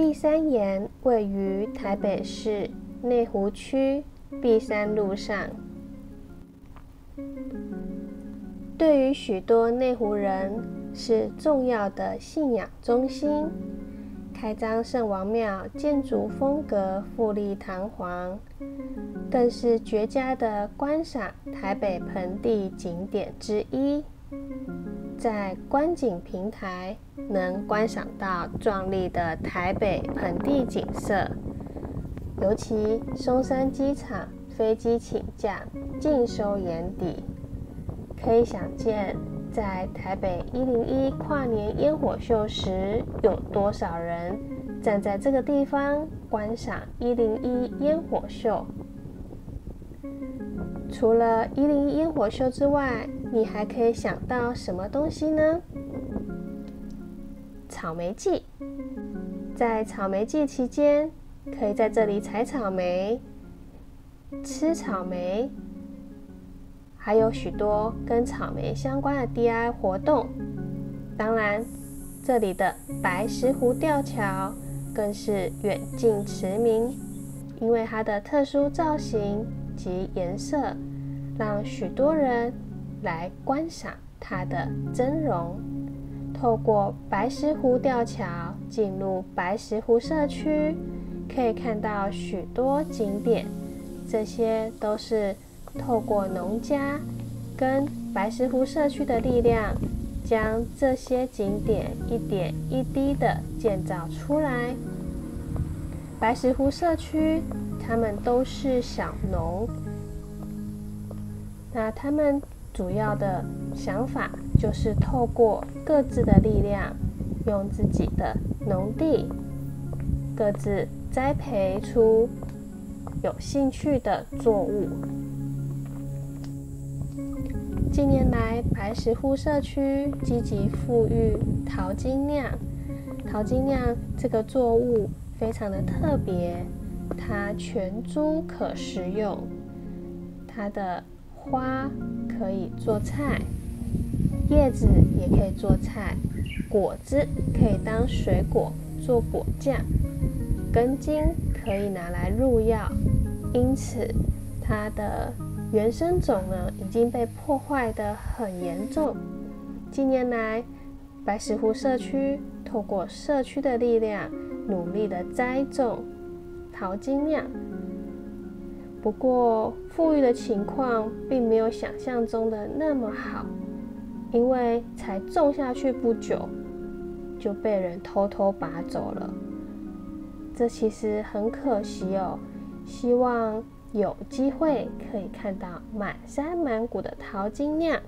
碧山岩位于台北市内湖区碧山路上。对于许多内湖人是重要的信仰中心。开张圣王庙建筑风格富丽堂皇，更是绝佳的观赏台北盆地景点之一。在观景平台能观赏到壮丽的台北盆地景色，尤其松山机场飞机请降尽收眼底，可以想见。在台北一零一跨年烟火秀时，有多少人站在这个地方观赏一零一烟火秀？除了一零一烟火秀之外，你还可以想到什么东西呢？草莓季，在草莓季期间，可以在这里采草莓、吃草莓。还有许多跟草莓相关的 DI 活动，当然，这里的白石湖吊桥更是远近驰名，因为它的特殊造型及颜色，让许多人来观赏它的真容。透过白石湖吊桥进入白石湖社区，可以看到许多景点，这些都是。透过农家跟白石湖社区的力量，将这些景点一点一滴的建造出来。白石湖社区，他们都是小农，那他们主要的想法就是透过各自的力量，用自己的农地，各自栽培出有兴趣的作物。近年来，白石湖社区积极富裕淘金酿。淘金酿这个作物非常的特别，它全株可食用，它的花可以做菜，叶子也可以做菜，果子可以当水果做果酱，根茎可以拿来入药，因此它的。原生种呢已经被破坏的很严重。近年来，白石湖社区透过社区的力量，努力的栽种淘金酿。不过，富裕的情况并没有想象中的那么好，因为才种下去不久，就被人偷偷拔走了。这其实很可惜哦。希望。有机会可以看到满山满谷的淘金酿。